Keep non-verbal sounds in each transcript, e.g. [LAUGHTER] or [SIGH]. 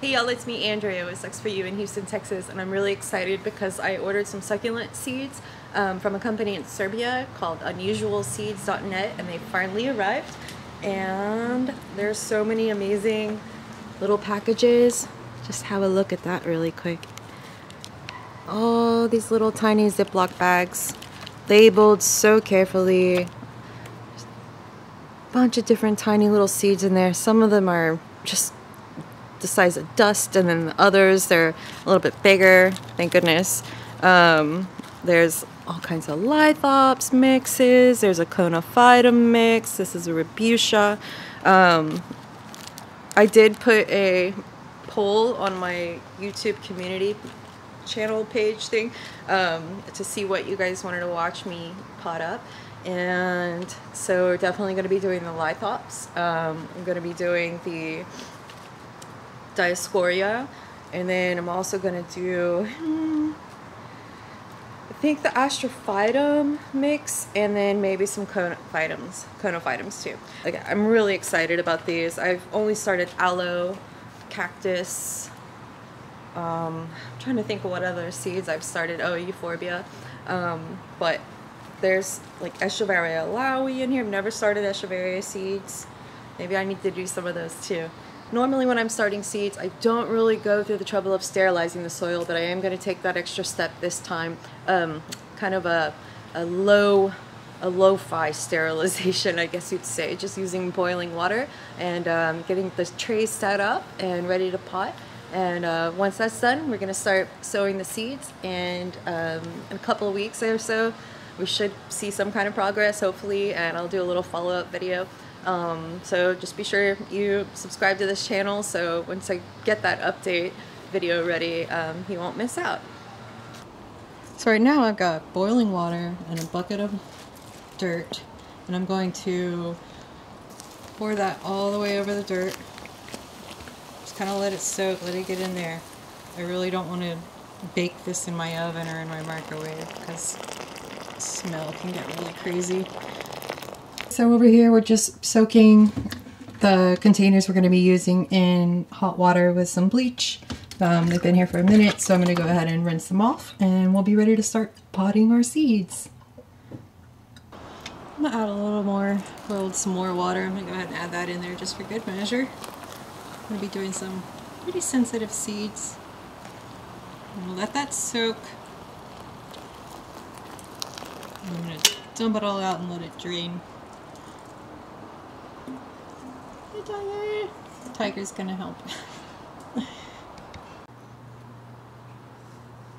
Hey y'all, it's me Andrea with Sucs For You in Houston, Texas, and I'm really excited because I ordered some succulent seeds um, from a company in Serbia called unusualseeds.net and they finally arrived. And there's so many amazing little packages. Just have a look at that really quick. Oh, these little tiny Ziploc bags labeled so carefully. a Bunch of different tiny little seeds in there. Some of them are just the size of dust, and then the others, they're a little bit bigger, thank goodness. Um, there's all kinds of lithops mixes. There's a conophytum mix. This is a Rebutia. Um, I did put a poll on my YouTube community channel page thing um, to see what you guys wanted to watch me pot up. And so we're definitely going to be doing the lithops. Um, I'm going to be doing the Dioscorea. And then I'm also going to do, hmm, I think the Astrophytum mix and then maybe some conophytums, conophytums too. Okay, I'm really excited about these. I've only started aloe, cactus, um, I'm trying to think of what other seeds I've started. Oh, euphorbia. Um, but there's like Echeveria laui in here. I've never started Echeveria seeds. Maybe I need to do some of those too. Normally when I'm starting seeds, I don't really go through the trouble of sterilizing the soil, but I am going to take that extra step this time. Um, kind of a, a low a lo-fi [LAUGHS] sterilization, I guess you'd say, just using boiling water and um, getting the trays set up and ready to pot. And uh, once that's done, we're going to start sowing the seeds. And um, in a couple of weeks or so, we should see some kind of progress, hopefully. And I'll do a little follow-up video. Um, so just be sure you subscribe to this channel so once I get that update video ready, um, you won't miss out. So right now I've got boiling water and a bucket of dirt. And I'm going to pour that all the way over the dirt Just kind of let it soak, let it get in there. I really don't want to bake this in my oven or in my microwave because smell can get really crazy. So over here we're just soaking the containers we're going to be using in hot water with some bleach. Um, they've been here for a minute, so I'm going to go ahead and rinse them off and we'll be ready to start potting our seeds. I'm going to add a little more, boiled some more water. I'm going to go ahead and add that in there just for good measure. I'm going to be doing some pretty sensitive seeds. I'm going to let that soak. I'm going to dump it all out and let it drain. Hey, Tiger! Tiger's to help.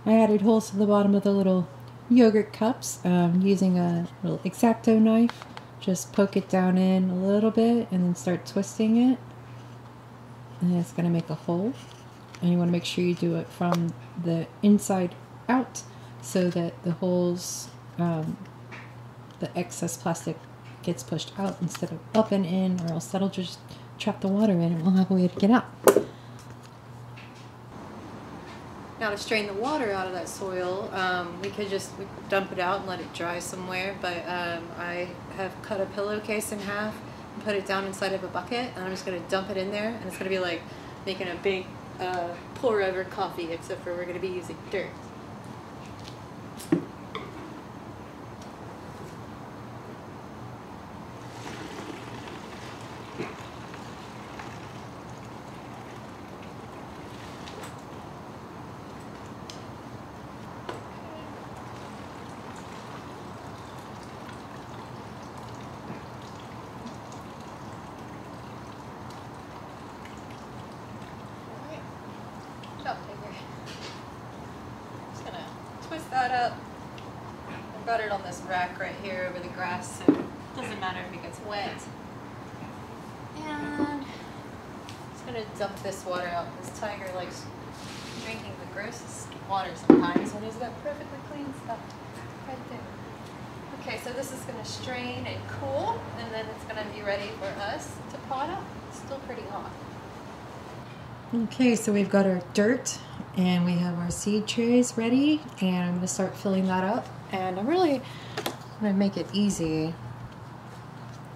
I added holes to the bottom of the little yogurt cups um, using a little X-Acto knife. Just poke it down in a little bit and then start twisting it and it's going to make a hole and you want to make sure you do it from the inside out so that the holes um, the excess plastic gets pushed out instead of up and in or else that'll just trap the water in and we'll have a way to get out. Now to strain the water out of that soil, um, we could just dump it out and let it dry somewhere, but um, I have cut a pillowcase in half and put it down inside of a bucket, and I'm just going to dump it in there, and it's going to be like making a big uh, pour over coffee, except for we're going to be using dirt. Twist that up. I've got it on this rack right here over the grass, so it doesn't matter if it gets wet. And I'm just gonna dump this water out. This tiger likes drinking the grossest water sometimes when he's got perfectly clean stuff right there. Okay, so this is gonna strain and cool, and then it's gonna be ready for us to pot up. It's still pretty hot. Okay, so we've got our dirt and we have our seed trays ready and I'm going to start filling that up and I'm really going to make it easy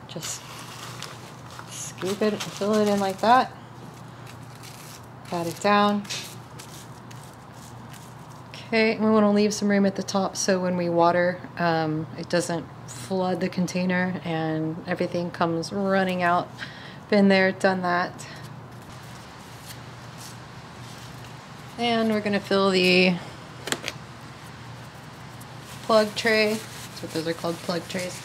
just scoop it and fill it in like that pat it down. Okay, we want to leave some room at the top so when we water, um, it doesn't flood the container and everything comes running out. Been there, done that. And we're going to fill the plug tray. That's what those are called, plug trays.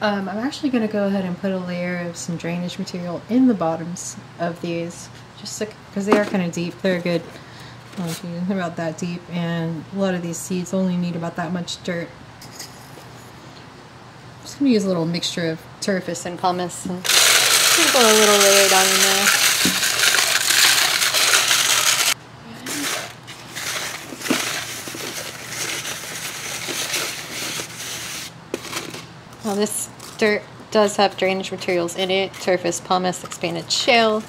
Um, I'm actually going to go ahead and put a layer of some drainage material in the bottoms of these, just because they are kind of deep. They're good, about that deep, and a lot of these seeds only need about that much dirt. I'm just going to use a little mixture of Turface and pumice and put a little layer down in there. Now this dirt does have drainage materials in it, Turface pumice, expanded shale.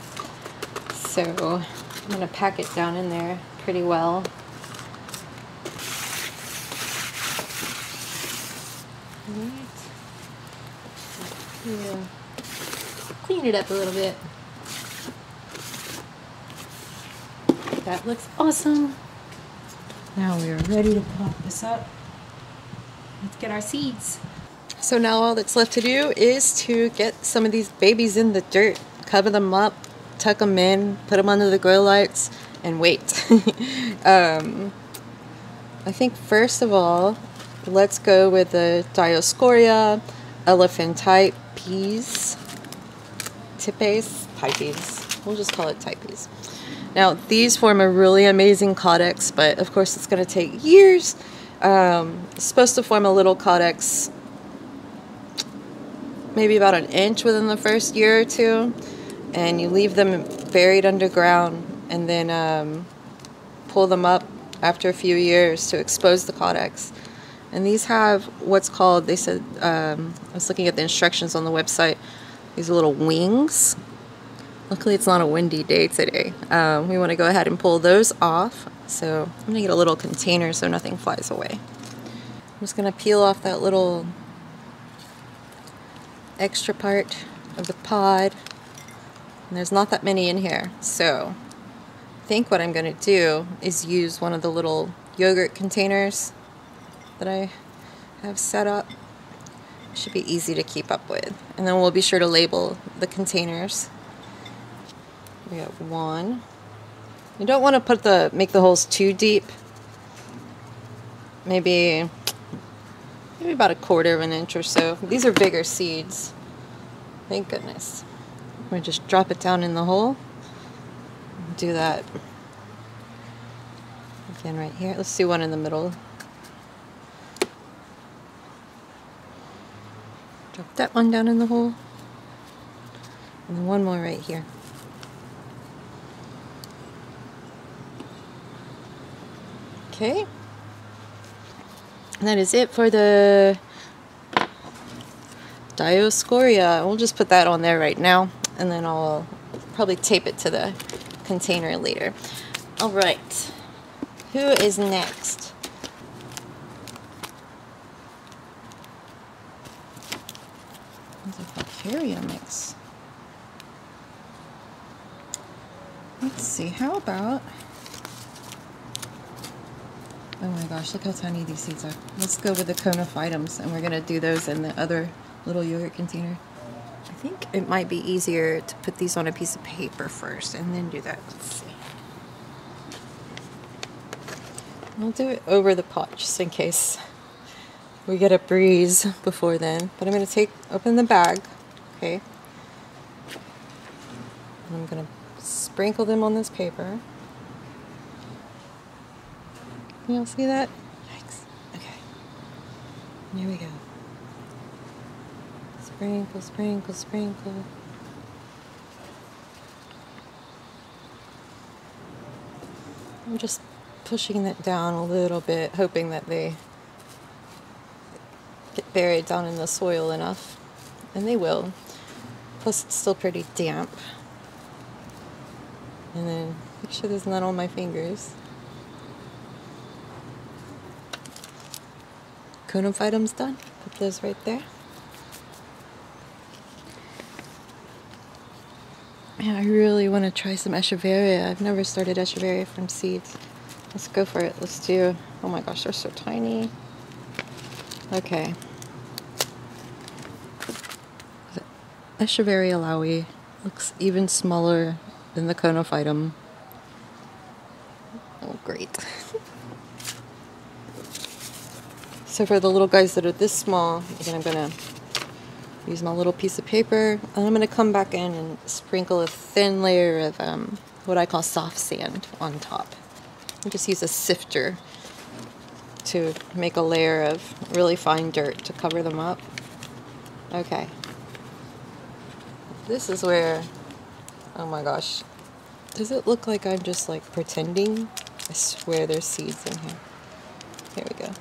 So I'm to pack it down in there pretty well. Yeah. Clean it up a little bit. That looks awesome. Now we are ready to pop this up. Let's get our seeds. So now all that's left to do is to get some of these babies in the dirt, cover them up, tuck them in, put them under the grow lights, and wait. [LAUGHS] um, I think first of all, let's go with the Dioscoria Dioscorea peas, tipes, types. We'll just call it types. Now these form a really amazing caudex, but of course it's going to take years. Um, it's supposed to form a little caudex maybe about an inch within the first year or two, and you leave them buried underground and then um, pull them up after a few years to expose the caudex. And these have what's called, they said, um, I was looking at the instructions on the website, these little wings. Luckily, it's not a windy day today. Um, we want to go ahead and pull those off. So I'm going to get a little container so nothing flies away. I'm just going to peel off that little extra part of the pod. And there's not that many in here. So I think what I'm going to do is use one of the little yogurt containers that I have set up. Should be easy to keep up with. And then we'll be sure to label the containers. We got one. You don't want to put the make the holes too deep. Maybe maybe about a quarter of an inch or so. These are bigger seeds. Thank goodness. I'm going to just drop it down in the hole. Do that again right here. Let's do one in the middle. Drop that one down in the hole. And then one more right here. Okay. And that is it for the Dioscorea. We'll just put that on there right now and then I'll probably tape it to the container later. All right, who is next? Mix. Let's see, how about Oh my gosh, look how tiny these seeds are. Let's go with the conophytums, and we're going to do those in the other little yogurt container. I think it might be easier to put these on a piece of paper first and then do that. Let's see. I'll do it over the pot just in case we get a breeze before then. But I'm going to take, open the bag, okay? And I'm going to sprinkle them on this paper. Can y'all see that? Yikes. Okay. Here we go. Sprinkle, sprinkle, sprinkle. I'm just pushing that down a little bit, hoping that they get buried down in the soil enough. And they will. Plus, it's still pretty damp. And then make sure there's none on my fingers. Conophytum's done. Put those right there. Yeah, I really want to try some echeveria. I've never started echeveria from seeds. Let's go for it. Let's do. Oh my gosh, they're so tiny. Okay. Echeveria laui looks even smaller than the conophytum. Oh, great. So for the little guys that are this small, again, I'm gonna use my little piece of paper and I'm going to come back in and sprinkle a thin layer of um, what I call soft sand on top. I just use a sifter to make a layer of really fine dirt to cover them up. Okay. This is where, oh my gosh, does it look like I'm just like pretending? I swear there's seeds in here. Here we go.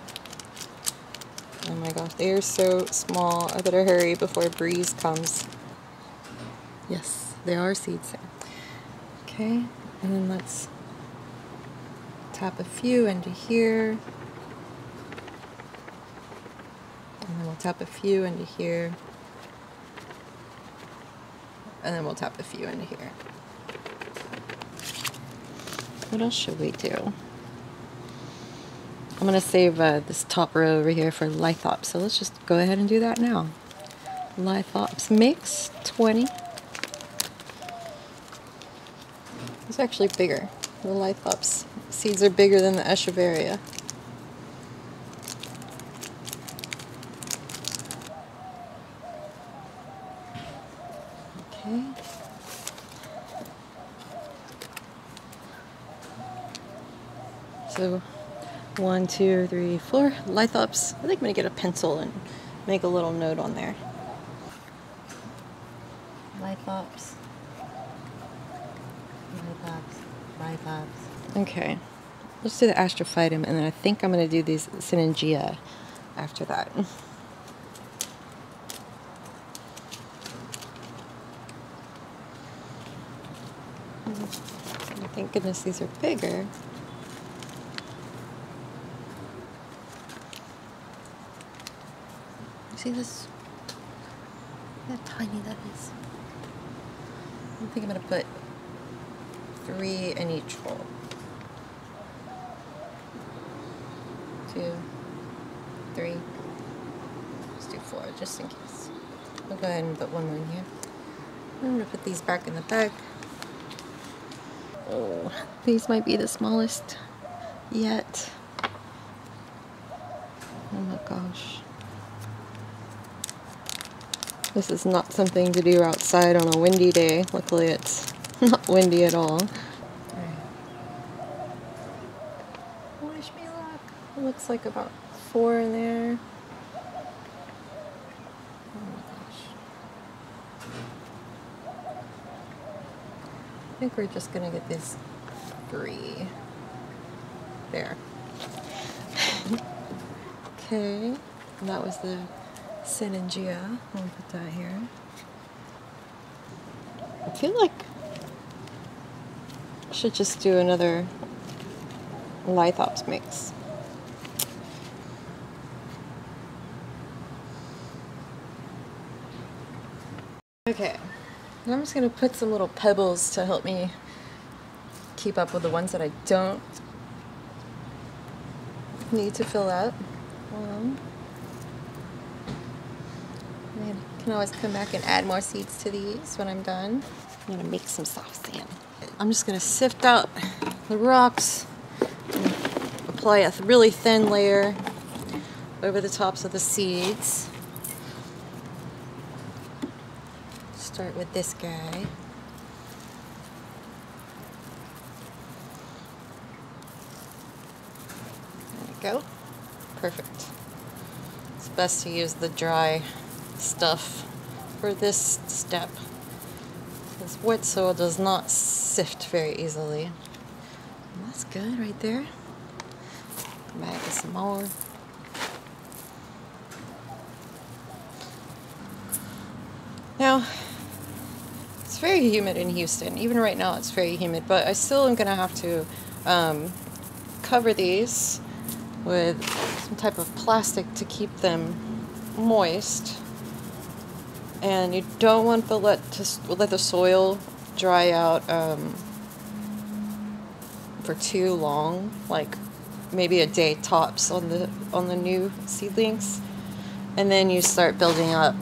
Oh my gosh, they are so small. I better hurry before a breeze comes. Yes, there are seeds there. Okay, and then let's tap a few into here. And then we'll tap a few into here. And then we'll tap a few into here. What else should we do? I'm going to save uh, this top row over here for lithops, so let's just go ahead and do that now. Lithops mix 20. It's actually bigger. The lithops seeds are bigger than the echeveria. Okay. So one, two, three, four lithops. I think I'm going to get a pencil and make a little note on there. Lithops. Lithops. Lithops. Okay. Let's do the astrophytum, and then I think I'm going to do these Sinningia after that. Mm-hmm. Thank goodness these are bigger. See this? How tiny that is. I think I'm going to put three in each hole. Two, three. Let's do four, just in case. I'll go ahead and put one more in here. I'm going to put these back in the bag. Oh, these might be the smallest yet. Oh my gosh. This is not something to do outside on a windy day. Luckily it's [LAUGHS] not windy at all. Wish me luck. It looks like about four in there. Oh. I think we're just gonna get this three. There. [LAUGHS] okay. And that was the Sinningia. I'll put that here. I feel like I should just do another lithops mix. Okay, I'm just going to put some little pebbles to help me keep up with the ones that I don't need to fill out. Um, I can always come back and add more seeds to these when I'm done. I'm gonna make some soft sand. I'm just gonna sift out the rocks and apply a really thin layer over the tops of the seeds. Start with this guy. There we go. Perfect. It's best to use the dry stuff for this step. This wet soil does not sift very easily. And that's good right there. Come back with some more. Now, it's very humid in Houston. Even right now, it's very humid, but I still am going to have to um, cover these with some type of plastic to keep them moist and you don't want to let to let the soil dry out um, for too long, like maybe a day tops on the on the new seedlings, and then you start building up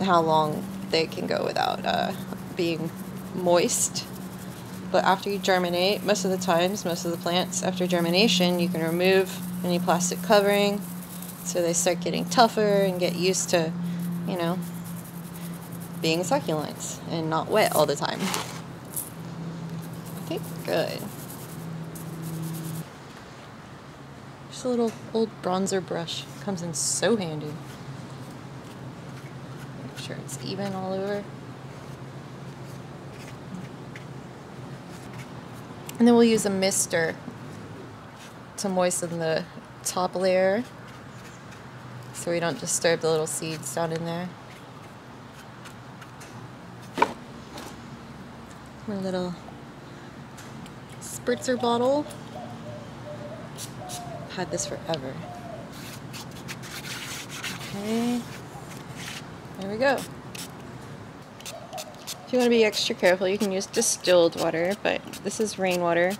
how long they can go without uh, being moist. But after you germinate, most of the times, most of the plants after germination, you can remove any plastic covering, so they start getting tougher and get used to, you know, being succulents and not wet all the time. Okay, good. Just a little old bronzer brush comes in so handy. Make sure it's even all over. And then we'll use a mister to moisten the top layer so we don't disturb the little seeds down in there. Little spritzer bottle. Had this forever. Okay, there we go. If you want to be extra careful, you can use distilled water, but this is rainwater.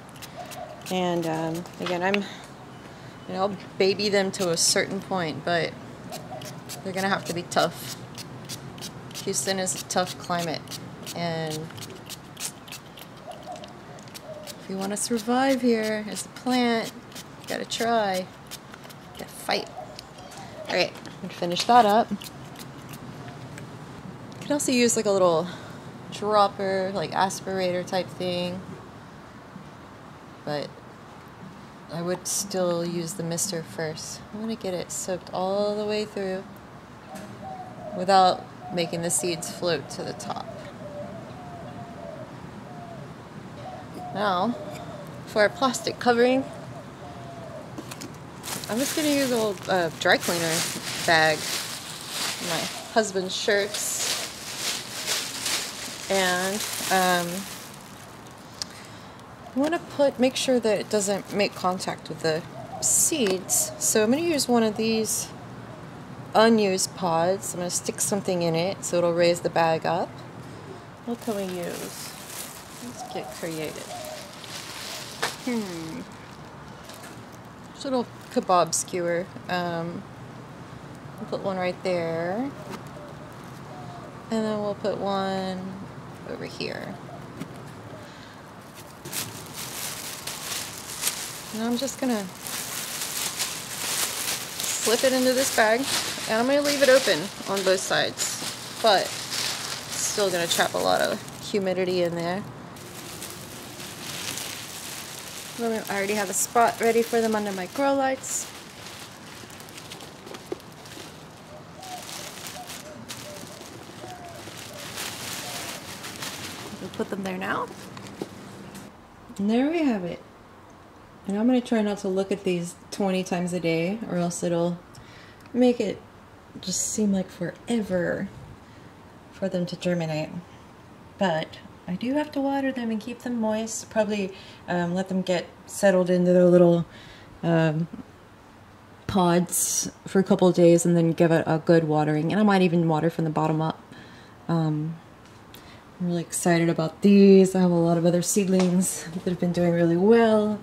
And um, again, I'm, you know, I'll baby them to a certain point, but they're gonna have to be tough. Houston is a tough climate, and you want to survive here as a plant, you gotta try. You gotta fight. Alright, I'm gonna finish that up. You can also use like a little dropper, like aspirator type thing. But I would still use the mister first. I want to get it soaked all the way through without making the seeds float to the top. Now, for our plastic covering, I'm just going to use a little uh, dry cleaner bag. My husband's shirts. And um, I want to put, make sure that it doesn't make contact with the seeds. So I'm going to use one of these unused pods. I'm going to stick something in it so it'll raise the bag up. What can we use? Let's get creative. Hmm. Little kebab skewer. Um, we'll put one right there. And then we'll put one over here. And I'm just gonna slip it into this bag and I'm gonna leave it open on both sides but still gonna trap a lot of humidity in there I already have a spot ready for them under my grow lights. We'll put them there now. And there we have it. And I'm going to try not to look at these 20 times a day or else it'll make it just seem like forever for them to germinate. But I do have to water them and keep them moist. Probably um, let them get settled into their little um, pods for a couple of days and then give it a good watering. And I might even water from the bottom up. Um, I'm really excited about these. I have a lot of other seedlings that have been doing really well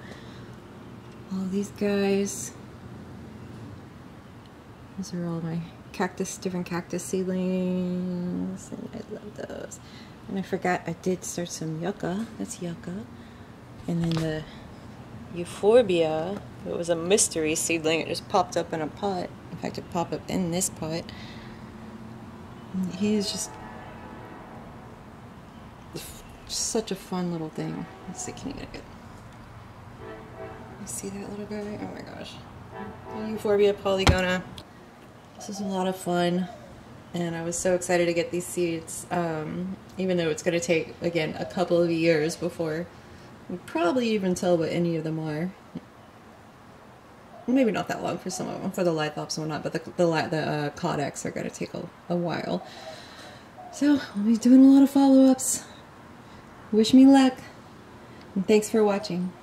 all these guys. These are all my cactus, different cactus seedlings, and I love those. And I forgot I did start some yucca. That's yucca. And then the euphorbia, it was a mystery seedling. It just popped up in a pot. In fact, it popped up in this pot. He's just such a fun little thing. Let's see, can you get it? You see that little guy? Oh my gosh. Euphorbia polygona. This is a lot of fun. And I was so excited to get these seeds, um, even though it's going to take, again, a couple of years before we probably even tell what any of them are. Maybe not that long for some of them, for the lithops and whatnot, but the, the, the uh, are going to take a, a while. So, I'll be doing a lot of follow-ups. Wish me luck, and thanks for watching.